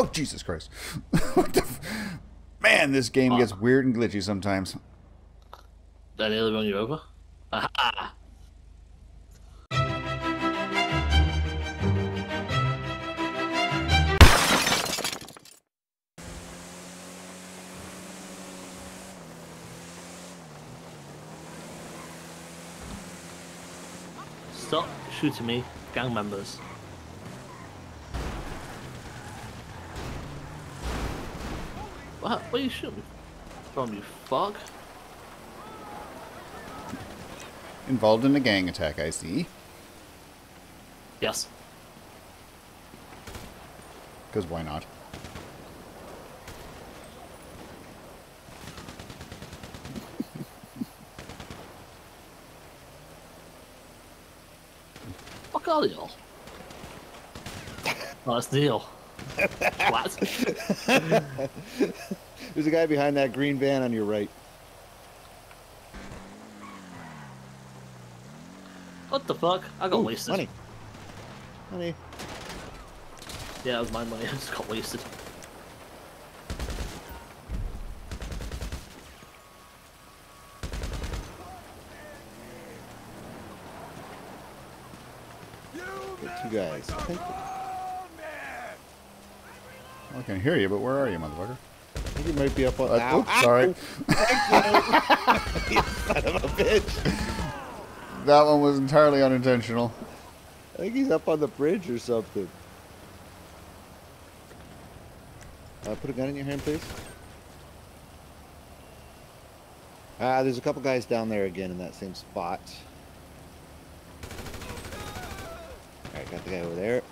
Oh, Jesus Christ. what the f- Man, this game gets uh. weird and glitchy sometimes. Did I nearly run you over? Aha! Stop shooting me, gang members. What? What are you shooting me from, you fuck? Involved in a gang attack, I see. Yes. Because why not? Fuck all y'all. That's Neil. What? There's a guy behind that green van on your right. What the fuck? I got Ooh, wasted. Money. Money. Yeah, it was my money. I just got wasted. Got two guys. I can hear you, but where are you, motherfucker? I think he might be up on. Uh, oops, sorry. you son of a bitch. That one was entirely unintentional. I think he's up on the bridge or something. Uh, put a gun in your hand, please. Ah, there's a couple guys down there again in that same spot. Alright, got the guy over there.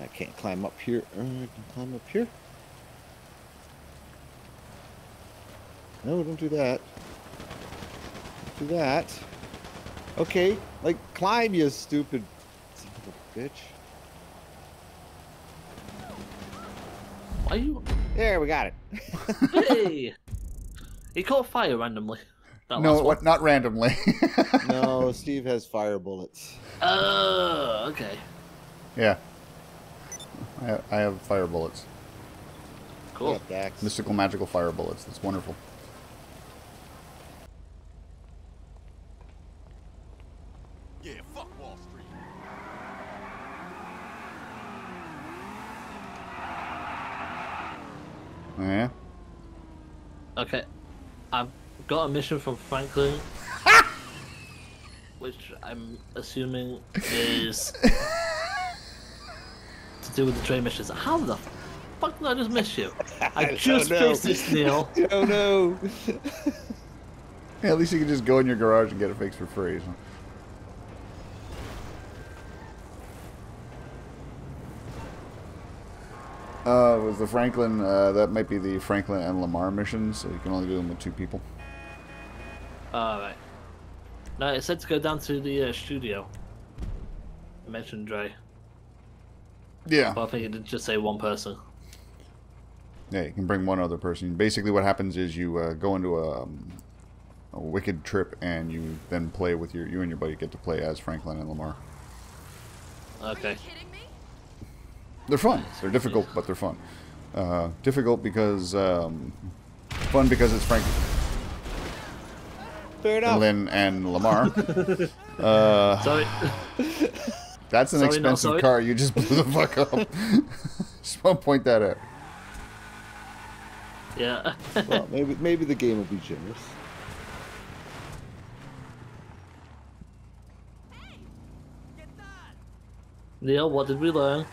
I can't climb up here. Uh, I can climb up here. No, don't do that. Don't do that. Okay, like climb, you stupid son of a bitch. Why you? There, we got it. Hey! he caught fire randomly. That no, what, not randomly. no, Steve has fire bullets. one. Oh, okay. yeah. I have, I have fire bullets. Cool. Mystical, magical fire bullets. That's wonderful. Yeah, fuck Wall Street. Yeah? Okay. I've got a mission from Franklin. which I'm assuming is to do with the train missions. How the fuck did I just miss you? I don't just know. faced this, Neil. Oh no! Yeah, at least you can just go in your garage and get it fixed for free. so. Uh, was the Franklin, uh, that might be the Franklin and Lamar missions, so you can only do them with two people. Alright. No, it said to go down to the uh, studio. I mentioned Dre, Yeah. but I think it did just say one person. Yeah, you can bring one other person. Basically, what happens is you uh, go into a, um, a wicked trip, and you then play with your you and your buddy get to play as Franklin and Lamar. Okay. They're fun. They're difficult, but they're fun. Uh, difficult because um, fun because it's Franklin, Fair enough. Lynn, and Lamar. uh, Sorry. that's an Sorry, expensive sorry. car. You just blew the fuck up. just want to point that out. yeah. well, maybe maybe the game will be generous. Neil, what did we learn?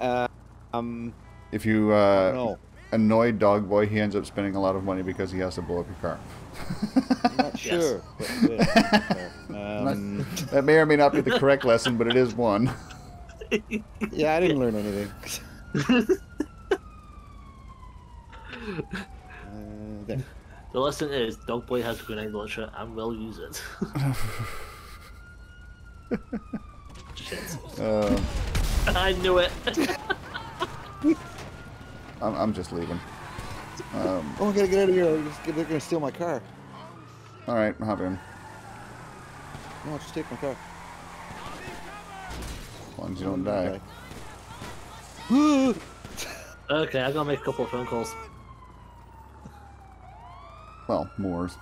Uh, um, If you uh, no, annoy Dog Boy, he ends up spending a lot of money because he has to blow up your car. I'm not Yes. sure. But, yeah. um, That may or may not be the correct lesson, but it is one. yeah, I didn't learn anything. uh, there. The lesson is Dogboy has a grenade launcher and will use it. Shit. Uh, I knew it. I'm, I'm just leaving. Um, Oh, I gotta get out of here. They're gonna steal my car. all right, hop in. No, just take my car. As long as you don't die. Okay, I gotta make a couple of phone calls. Well, Moors.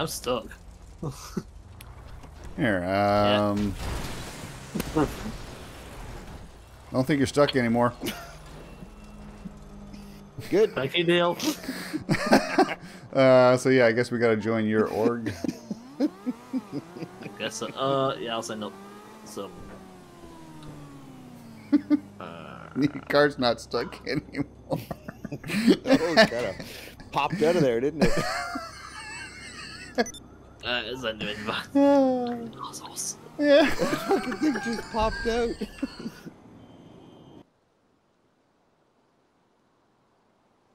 I'm stuck. Here, um... I don't think you're stuck anymore. Good. Thank you, Neil. Uh, so yeah, I guess we gotta join your org. I guess so. Uh, yeah, I'll sign up. So, Your car's not stuck anymore. Oh, kind of popped out of there, didn't it? Uh, is that doing that? Uh, Assholes. yeah. Fucking thing just popped out.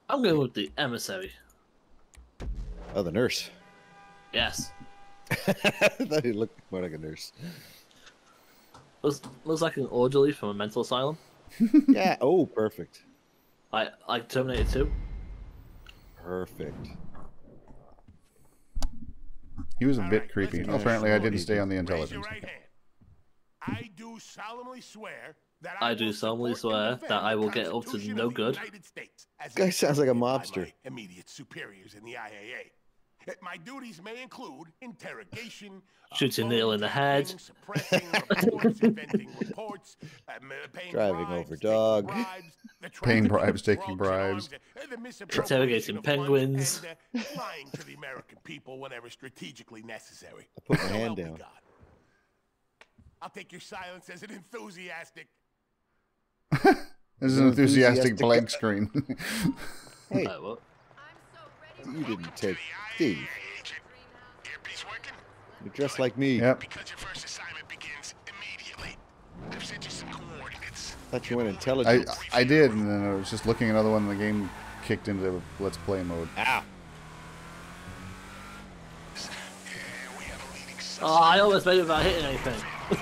I'm going with the emissary. Oh, the nurse. Yes. I thought he looked more like a nurse. Looks, looks like an orderly from a mental asylum. Yeah. Oh, perfect. Like, like Terminator 2. Perfect. He was a All bit right, creepy. listen to oh, Apparently. I didn't stay on the intelligence. right. I do solemnly swear that I I, do will solemnly swear that I will get up to no good. This Guy sounds like a mobster. Immediate superiors in the IAA. Uh, My duties may include interrogation, uh, Shooting Neil in the head. reports, reports, um, uh, paying Driving bribes, over dog. bribes, Paying bribes, taking bribes. arms, uh, the misappropriation Interrogating penguins. and, uh, lying to the American people whenever strategically necessary. I put my hand down. God. I'll take your silence as an enthusiastic. This is an enthusiastic Enthusiastic blank screen. Hey, Uh, what? I'm so ready. you didn't take Steve. Earpiece? You're dressed like me. yep. Because your first assignment begins immediately. I've sent you some coordinates. Thought you went I, intelligence. I did, and then I was just looking at another one, and the game kicked into Let's Play mode. Ow. Yeah, we have a leading Oh, I almost made it without hitting anything.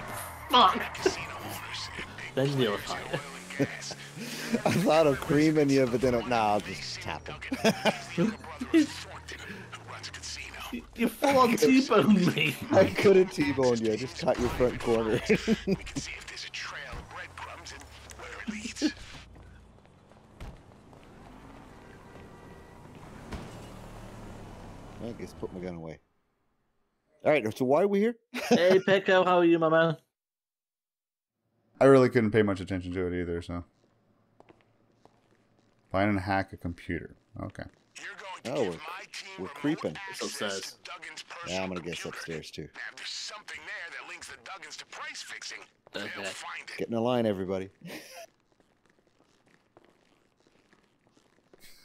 Fuck! casino owners in Then Neil fight. oil and gas. I thought of creaming you, but then, nah, I'll just tap him. He's the younger brother of Thornton, who runs a casino. You full on T-boned me. I could have T-boned you. I just caught your front corner. See if there's a trail of breadcrumbs and where it leads. I guess put my gun away. All right, so why are we here? hey, Pecco, how are you, my man? I really couldn't pay much attention to it either, so. Find and hack a computer. Okay. You're going to Oh, we're- we're creeping. It's access upstairs. Yeah, I'm gonna guess upstairs too. Now, if there's something there that links the Duggans to price fixing, Okay. they'll find it. Get in a line, everybody.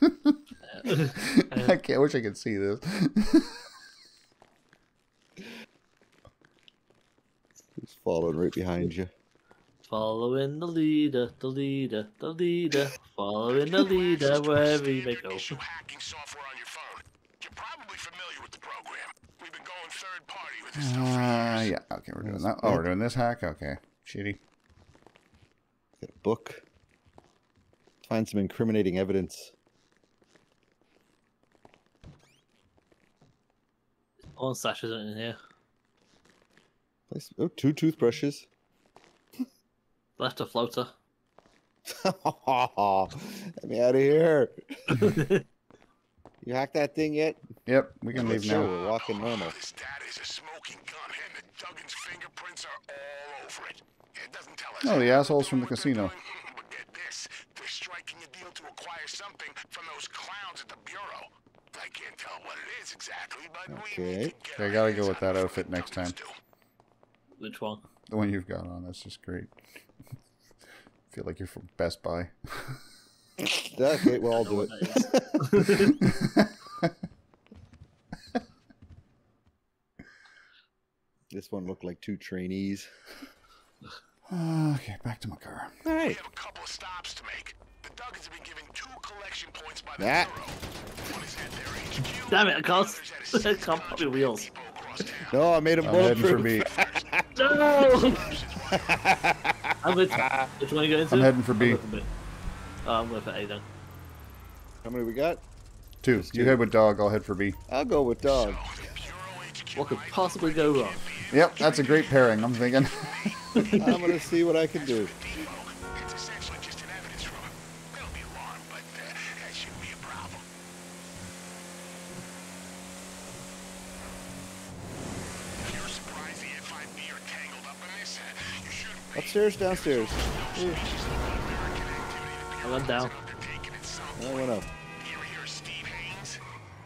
I can't. I wish I could see this. He's following right behind you? Following the leader, the leader, the leader. Following the leader wherever you may go. issue hacking software on your phone. You're probably familiar with the program. We've been going third party with this stuff for Uh, years. yeah. Okay, we're doing that. Oh, we're doing this hack. Okay. Shitty. Get a book. Find some incriminating evidence. One sash isn't in here. Place- Oh, two toothbrushes. Left a floater. Let me out of here. You hacked that thing yet? Yep. We can leave now. We're walking normal. This data is a smoking gun, and the Duggan's fingerprints are all over it. It doesn't tell us. Oh, the assholes from the casino. they're mm, But get this, they're striking a deal to acquire something from those clowns at the bureau. I can't tell what it is exactly, but we Okay. need to get Okay, I gotta go with that outfit next time. Duggans. Which one? The one you've got on. That's just great. feel like you're from Best Buy. Okay, well, I'll do it. This one looked like two trainees. okay, back to my car. All We have a couple of stops to make. The Duggans have been given two collection points by the That- bureau. One is at their HQ. Damn it, I and can't- the other's at a I can't pop your wheels. depot across town. No, I made him I'm heading for bulletproof. B. No! This is why I'm with. Which one are you going to? I'm heading for B. going for I'm going for A then. How many we got? Two. You head with dog. I'll head for B. I'll go with dog. What could possibly go wrong? Yep, that's a great pairing. I'm thinking. I'm gonna see what I can do. It's essentially just an evidence room. They'll be alarmed, but uh, that shouldn't be a problem. If you're surprised the FIB are tangled up in this, uh, you shouldn't be. Upstairs, downstairs. Ooh, I went down. Undertaken at some I went up. Here, here, Steve Haynes.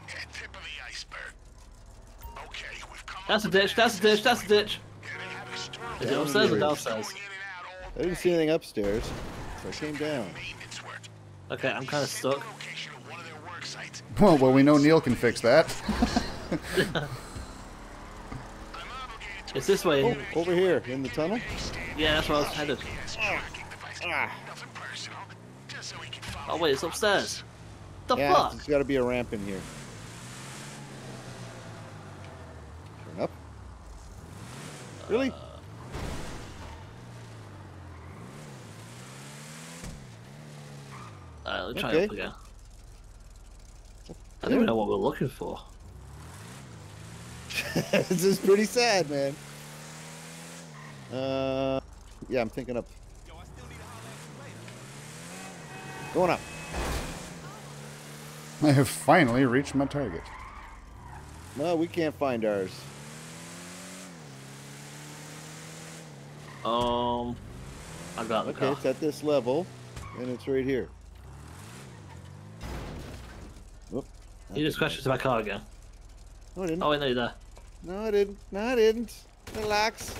At tip of the iceberg. Okay, we've come That's a ditch. That's a ditch. That's a ditch. Yeah, they have a storm Is it upstairs or downstairs? going in and out all I didn't see anything upstairs, so I came down. Okay, I'm kind of stuck. Location of one of their work sites. well, well, we know Neil can fix that. I'm obligated to It's this way. Oh, over here in the tunnel. Yeah, that's where I was headed. this tracking device. Nothing personal. Just so we can follow. Oh wait, it's upstairs. The Yeah, fuck? there's got to be a ramp in here. Turn up. Really? Uh, Alright, let's try Okay. it up again. I don't even know what we're looking for. this is pretty sad, man. Uh, yeah, I'm thinking up. Going up. I have finally reached my target. No, we can't find ours. Um, I got the Okay, car. it's at this level, and it's right here. Whoop. You just crashed into my car again. No, I didn't. Oh wait, no, you're there. No, I didn't. No, I didn't. Relax.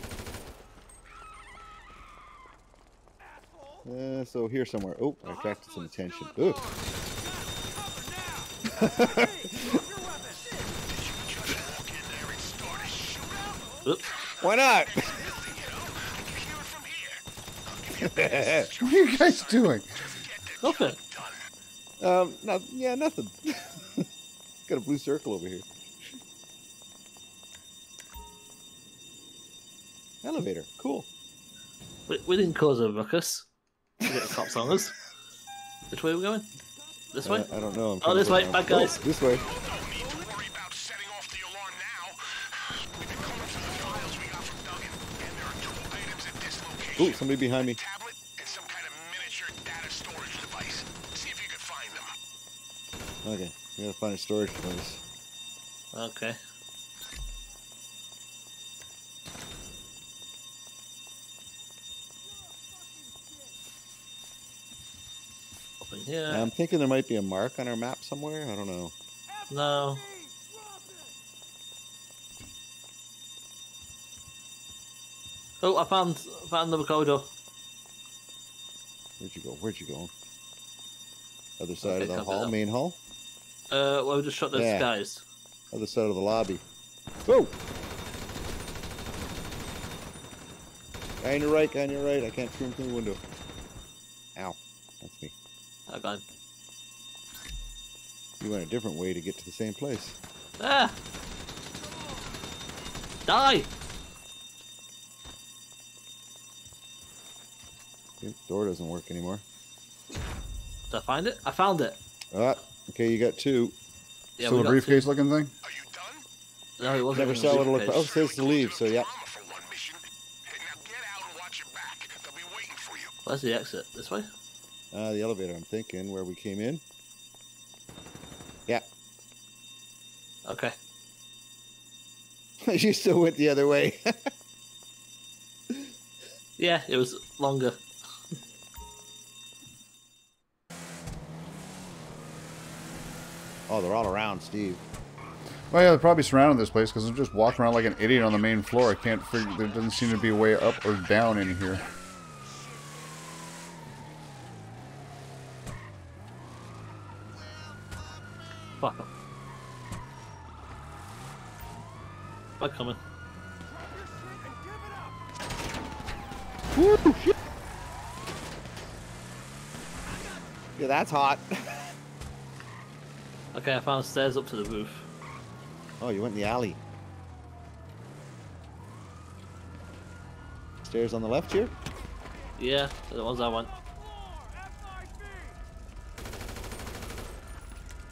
Uh, so here somewhere. Oh, I attracted some attention. Ooh. Why not? What are you guys doing? Nothing. um, no, yeah, nothing. Got a blue circle over here. Elevator. Cool. We, we didn't cause a ruckus. We get the cops on us. Which way are we going? This way? Uh, I don't know. I'm Oh, this way, around. bad guys. Oh, this way. Don't need to worry about setting off the alarm now. We've been combing through the files we got from Duggan, and there are two items at this location. Ooh, somebody behind me. tablet and some kind of miniature data storage device. See if you can find them. Okay, we gotta find a storage device. Okay. In. I'm thinking there might be a mark on our map somewhere. I don't know. no. Oh, I found found another corridor. Where'd you go? Where'd you go? Other side of the hall, main hall. Uh, well, we just shot those Yeah. guys. Other side of the lobby. Whoa! Guy on your right, guy on your right. I can't see him through the window. Ow. That's. I got him. You went a different way to get to the same place. Ah! Die! Okay, door doesn't work anymore. Did I find it? I found it. Ah, okay, you got two. Yeah, Still we a got briefcase looking thing? Are you done? No, it wasn't. Never in saw what it looked like. Oh, it says to leave, so yeah. Drama for one mission. Hey, now get out and watch your back. They'll be waiting for you. Where's the exit? This way? Uh, the elevator, I'm thinking, where we came in. Yeah. Okay. you still went the other way. Yeah, it was longer. oh, they're all around, Steve. Well, yeah, they're probably surrounding this place because I'm just walking around like an idiot on the main floor. I can't figure. There doesn't seem to be a way up or down in here. Fuck up. Am I coming? Woo, shit. Yeah, that's hot. Okay, I found stairs up to the roof. oh, you went in the alley. Stairs on the left here. Yeah, the ones I want.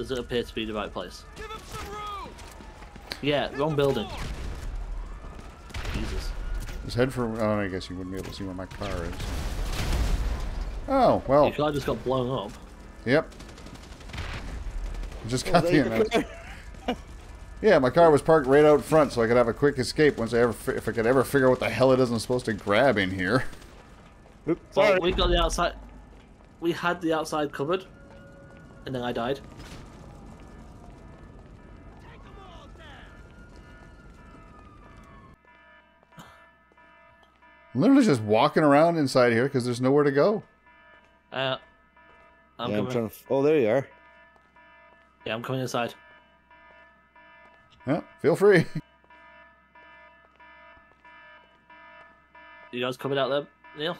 Does it appear to be the right place? Yeah, wrong building. Jesus. Just head for. Oh, I guess you wouldn't be able to see where my car is. Oh well. Your car just got blown up. Yep. Just Oh, got there the you announcement. go. Yeah, my car was parked right out front, so I could have a quick escape once I ever, if I could ever figure out what the hell it is I'm supposed to grab in here. Oops, Well, sorry. we got the outside. We had the outside covered, and then I died. I'm literally just walking around inside here because there's nowhere to go. Uh, I'm yeah, I'm coming. trying to. Oh, there you are. Yeah, I'm coming inside. Yeah, feel free. You guys coming out there, Neil?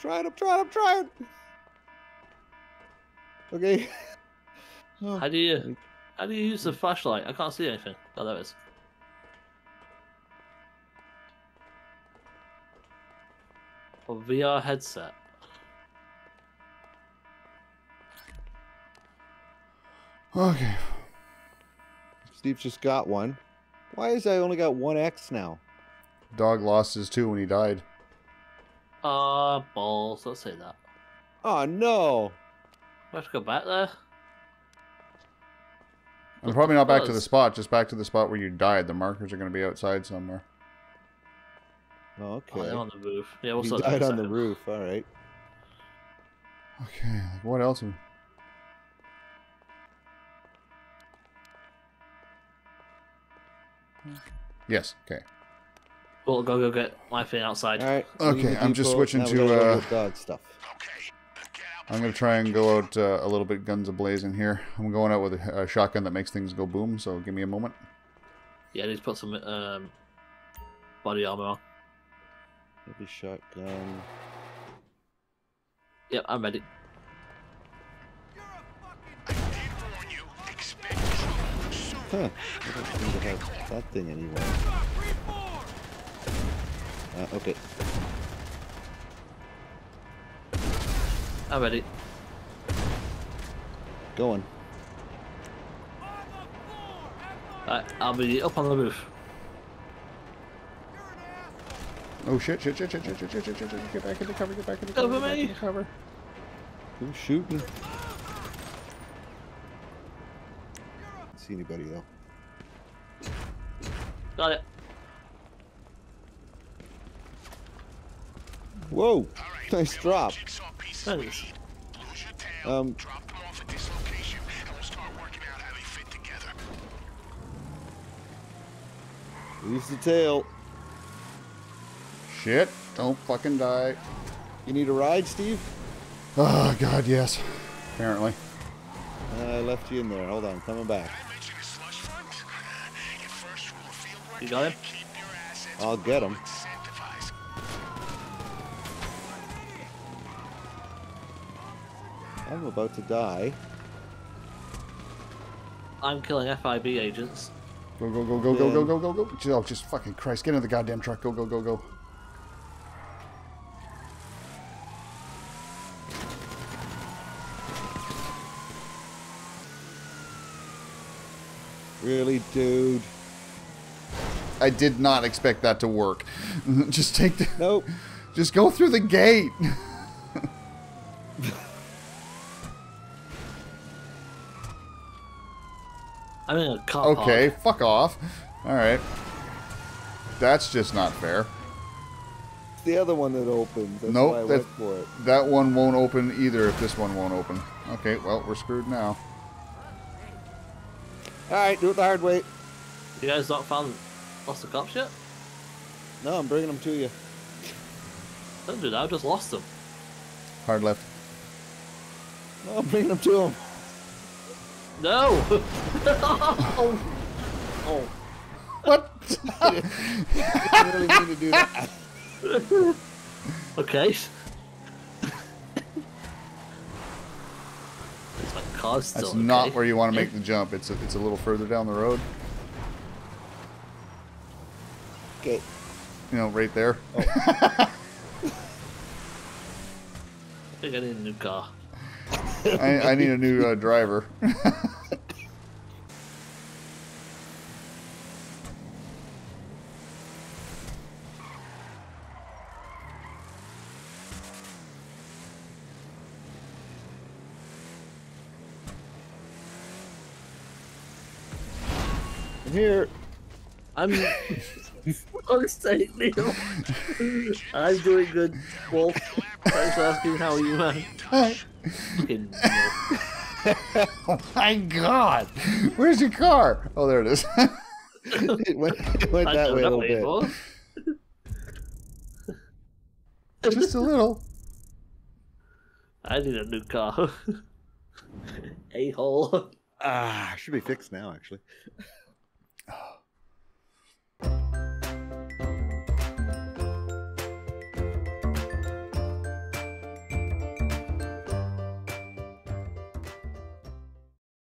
trying. I'm trying. I'm trying. Okay. Oh, How do you how do you use the flashlight? I can't see anything. Oh, there it is. A VR headset. Okay. Steve just got one. Why is I only got one X now? Dog lost his two when he died. Ah, balls. Let's say that. Oh no! We have to go back there. I'm probably not back to the spot, just back to the spot where you died. The markers are going to be outside somewhere. Oh, Oh, okay. on the roof. Yeah, we'll he sort died on the roof. All right. Okay, like what else? am- Yes, okay. We'll go go get my thing outside. All right. Okay, I'm just switching Now to, uh, get dog stuff. Okay. I'm going to try and go out uh, a little bit guns ablazing here. I'm going out with a, a shotgun that makes things go boom, so give me a moment. Yeah, just put some um, body armor on. Heavy shotgun. Yep, I'm ready. I did warn you. Expect trouble soon. Huh. I don't seem to have that thing anywhere. Uh, okay. I'm ready. Going. Right, I'll be up on the roof. Oh shit, shit, shit, shit, shit, shit, shit, shit, shit, shit. Get back into cover, get back into Cover cover, get back me. into cover. Who's shooting? see anybody though. Got it. Whoa! All right, Nice we have all drop. the Jigsaw pieces Thanks. we need. Lose Um, drop them off at this location, and we'll start working out how they fit together. Use the tail. Shit, don't fucking die. You need a ride, Steve? Oh god, yes. Apparently. I left you in there. Hold on, coming back. Did I mention the slush fund? Your first rule of field work You got him? keep your assets I'll get him. I'm about to die. I'm killing FIB agents. Go, go, go, go, go, go, go, go, go. Oh, just fucking Christ. Get in the goddamn truck. Go, go, go, go. Really, dude? I did not expect that to work. just take the. Nope. Just go through the gate. I'm in a car park. Okay, fuck off. Alright. That's just not fair. It's the other one that opens. That's Nope, why I that- went for it. That one won't open either if this one won't open. Okay, well, we're screwed now. Alright, do it the hard way. You guys not found lost the cops yet? No, I'm bringing them to you. Don't do that. I just lost them. Hard left. No, I'm bringing them to him. No. oh. oh. What? I didn't really mean to do that. Okay. My car's still That's okay. not where you want to make the jump. It's a, it's a little further down the road. Okay. you know, right there. I think I need a new car. I, I need a new uh, driver. I'm here. I'm. Neil. I'm doing good, Wolf. Thanks for asking how you, man. Fucking oh my god! Where's your car? Oh, there it is. It went, it went that way a little bit. Just a little. I need a new car. A hole. Ah, should be fixed now, actually.